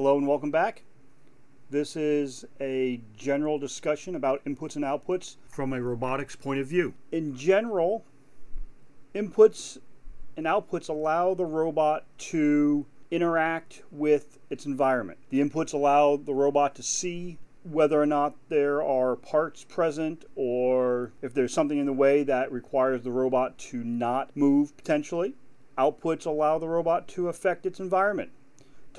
Hello and welcome back. This is a general discussion about inputs and outputs from a robotics point of view. In general, inputs and outputs allow the robot to interact with its environment. The inputs allow the robot to see whether or not there are parts present or if there's something in the way that requires the robot to not move potentially. Outputs allow the robot to affect its environment,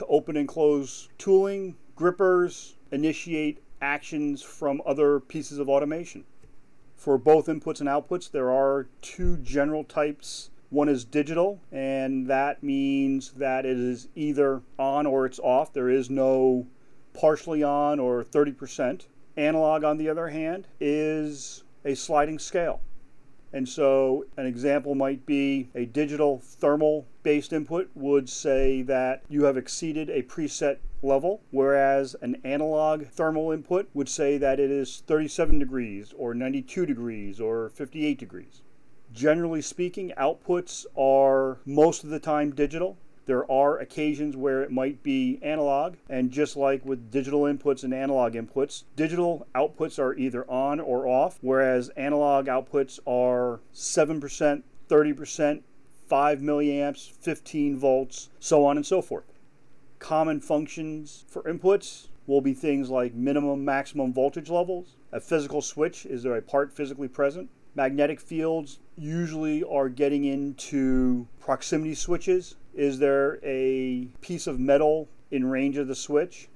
to open and close tooling, grippers, initiate actions from other pieces of automation. For both inputs and outputs, there are two general types. One is digital, and that means that it is either on or it's off. There is no partially on or 30%. Analog, on the other hand, is a sliding scale. And so an example might be a digital thermal based input would say that you have exceeded a preset level, whereas an analog thermal input would say that it is 37 degrees or 92 degrees or 58 degrees. Generally speaking, outputs are most of the time digital. There are occasions where it might be analog, and just like with digital inputs and analog inputs, digital outputs are either on or off, whereas analog outputs are 7%, 30%, 5 milliamps, 15 volts, so on and so forth. Common functions for inputs will be things like minimum, maximum voltage levels. A physical switch, is there a part physically present? Magnetic fields usually are getting into proximity switches. Is there a piece of metal in range of the switch?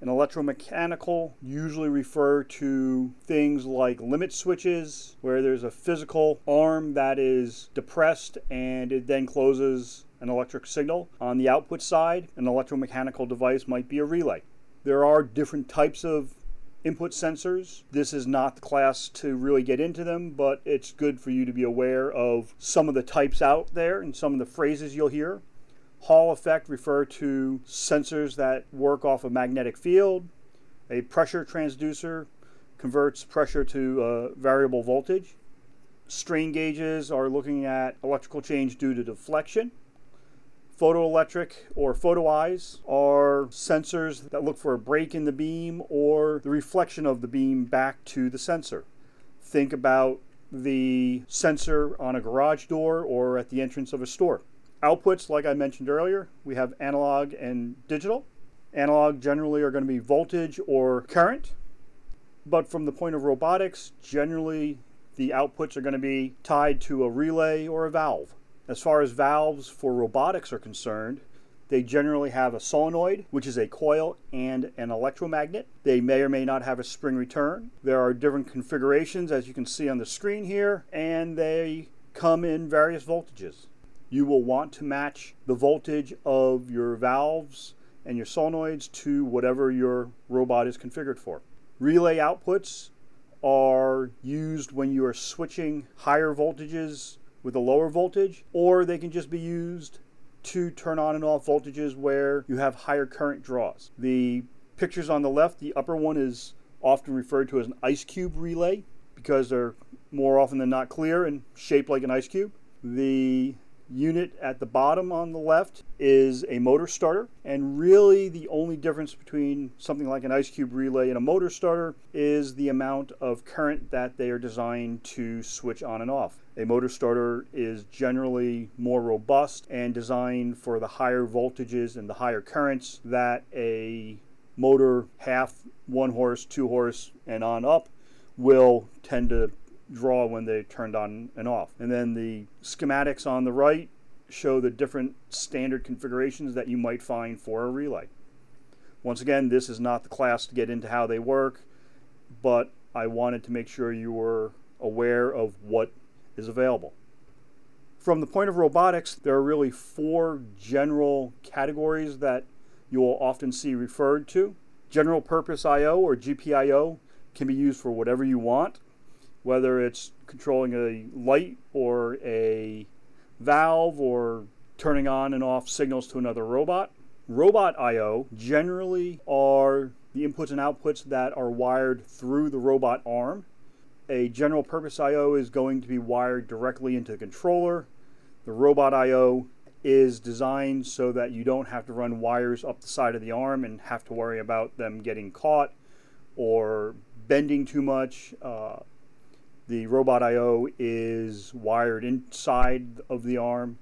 An electromechanical usually refer to things like limit switches, where there's a physical arm that is depressed and it then closes an electric signal. On the output side, an electromechanical device might be a relay. There are different types of input sensors. This is not the class to really get into them, but it's good for you to be aware of some of the types out there and some of the phrases you'll hear. Hall effect refer to sensors that work off a magnetic field. A pressure transducer converts pressure to uh, variable voltage. Strain gauges are looking at electrical change due to deflection. Photoelectric or photo eyes are sensors that look for a break in the beam or the reflection of the beam back to the sensor. Think about the sensor on a garage door or at the entrance of a store. Outputs, like I mentioned earlier, we have analog and digital. Analog generally are going to be voltage or current, but from the point of robotics, generally the outputs are going to be tied to a relay or a valve. As far as valves for robotics are concerned, they generally have a solenoid, which is a coil and an electromagnet. They may or may not have a spring return. There are different configurations, as you can see on the screen here, and they come in various voltages. You will want to match the voltage of your valves and your solenoids to whatever your robot is configured for. Relay outputs are used when you are switching higher voltages with a lower voltage, or they can just be used to turn on and off voltages where you have higher current draws. The pictures on the left, the upper one is often referred to as an ice cube relay because they're more often than not clear and shaped like an ice cube. The unit at the bottom on the left is a motor starter and really the only difference between something like an ice cube relay and a motor starter is the amount of current that they are designed to switch on and off. A motor starter is generally more robust and designed for the higher voltages and the higher currents that a motor half one horse, two horse and on up will tend to draw when they turned on and off. And then the schematics on the right show the different standard configurations that you might find for a relay. Once again, this is not the class to get into how they work, but I wanted to make sure you were aware of what is available. From the point of robotics, there are really four general categories that you will often see referred to. General purpose I.O. or GPIO can be used for whatever you want whether it's controlling a light or a valve or turning on and off signals to another robot. Robot I/O generally are the inputs and outputs that are wired through the robot arm. A general purpose I/O is going to be wired directly into the controller. The robot I/O is designed so that you don't have to run wires up the side of the arm and have to worry about them getting caught or bending too much. Uh, the robot I/O is wired inside of the arm,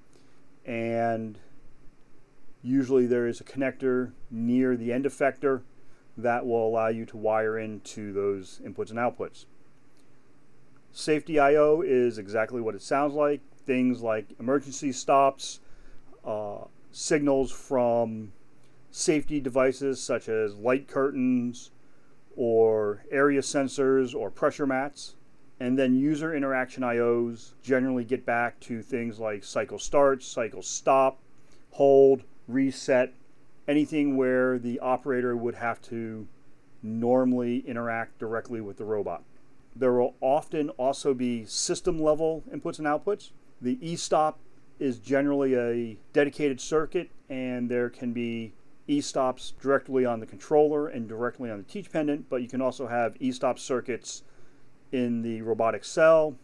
and usually there is a connector near the end effector that will allow you to wire into those inputs and outputs. Safety I/O is exactly what it sounds like. Things like emergency stops, uh, signals from safety devices such as light curtains or area sensors or pressure mats. And then user interaction IOs generally get back to things like cycle start, cycle stop, hold, reset, anything where the operator would have to normally interact directly with the robot. There will often also be system level inputs and outputs. The e-stop is generally a dedicated circuit and there can be e-stops directly on the controller and directly on the teach pendant, but you can also have e-stop circuits in the robotic cell.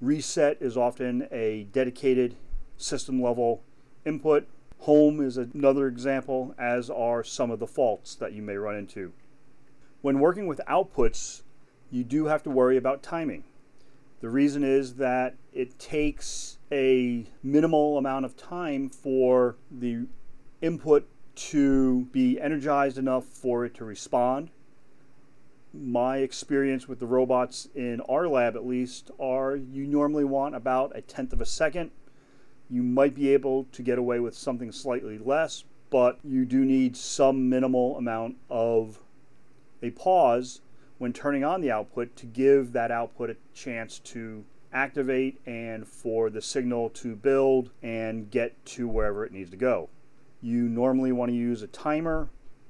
Reset is often a dedicated system level input. Home is another example, as are some of the faults that you may run into. When working with outputs, you do have to worry about timing. The reason is that it takes a minimal amount of time for the input to be energized enough for it to respond. My experience with the robots in our lab, at least, are you normally want about a tenth of a second. You might be able to get away with something slightly less, but you do need some minimal amount of a pause when turning on the output to give that output a chance to activate and for the signal to build and get to wherever it needs to go. You normally want to use a timer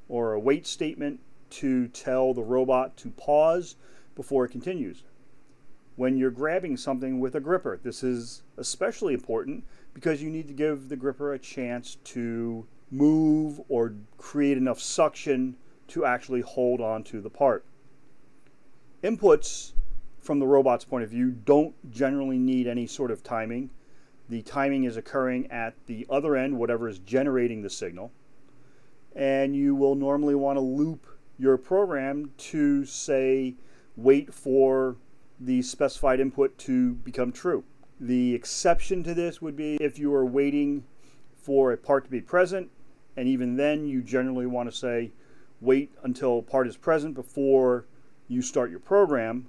or a wait statement to tell the robot to pause before it continues. When you're grabbing something with a gripper, this is especially important because you need to give the gripper a chance to move or create enough suction to actually hold on to the part. Inputs from the robot's point of view don't generally need any sort of timing. The timing is occurring at the other end, whatever is generating the signal. And you will normally want to loop your program to say, wait for the specified input to become true. The exception to this would be if you are waiting for a part to be present, and even then you generally want to say, wait until part is present before you start your program.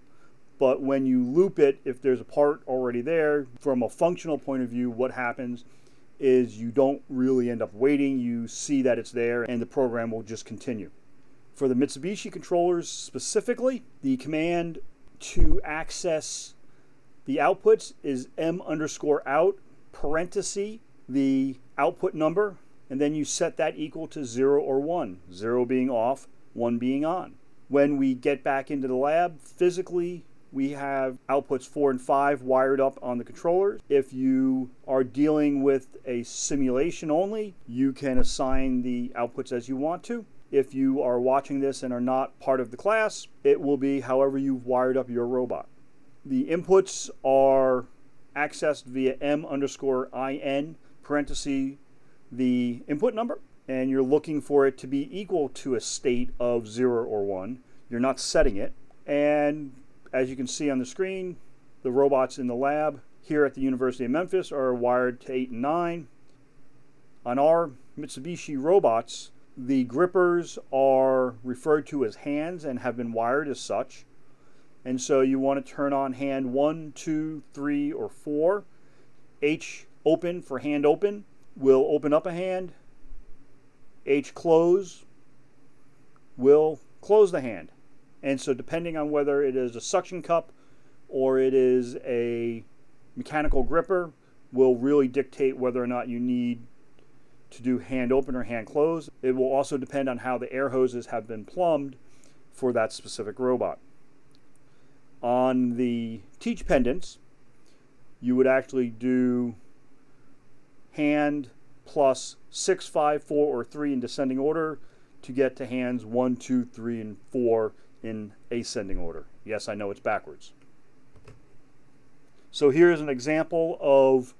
But when you loop it, if there's a part already there, from a functional point of view, what happens is you don't really end up waiting. You see that it's there and the program will just continue. For the Mitsubishi controllers specifically, the command to access the outputs is M underscore out, parenthesis, the output number, and then you set that equal to 0 or 1, 0 being off, 1 being on. When we get back into the lab, physically we have outputs 4 and 5 wired up on the controllers. If you are dealing with a simulation only, you can assign the outputs as you want to. If you are watching this and are not part of the class, it will be however you've wired up your robot. The inputs are accessed via M underscore IN, parenthesis, the input number, and you're looking for it to be equal to a state of 0 or 1. You're not setting it. And as you can see on the screen, the robots in the lab here at the University of Memphis are wired to 8 and 9. On our Mitsubishi robots, the grippers are referred to as hands and have been wired as such. And so you want to turn on hand one, two, three, or 4. H open for hand open will open up a hand. H close will close the hand. And so depending on whether it is a suction cup or it is a mechanical gripper will really dictate whether or not you need to do hand open or hand close. It will also depend on how the air hoses have been plumbed for that specific robot. On the teach pendants, you would actually do hand plus 6, 5, 4, or 3 in descending order to get to hands 1, 2, 3, and 4 in ascending order. Yes, I know it's backwards. So here's an example of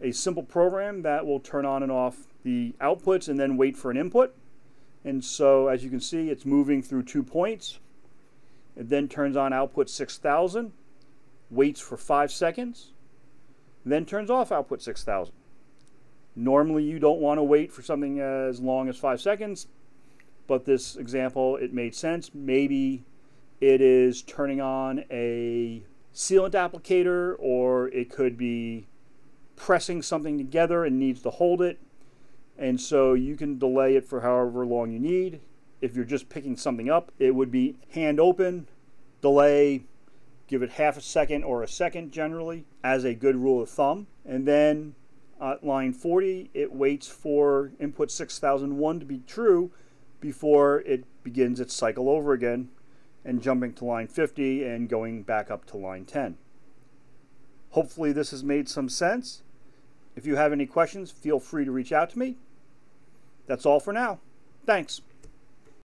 a simple program that will turn on and off the outputs and then wait for an input. And so as you can see, it's moving through two points. It then turns on output 6000, waits for five seconds, then turns off output 6000. Normally you don't want to wait for something as long as five seconds, but this example, it made sense. Maybe it is turning on a sealant applicator or it could be pressing something together and needs to hold it. And so you can delay it for however long you need. If you're just picking something up, it would be hand open, delay, give it half a second or a second generally as a good rule of thumb. And then at line 40, it waits for input 6001 to be true before it begins its cycle over again and jumping to line 50 and going back up to line 10. Hopefully this has made some sense. If you have any questions, feel free to reach out to me. That's all for now. Thanks.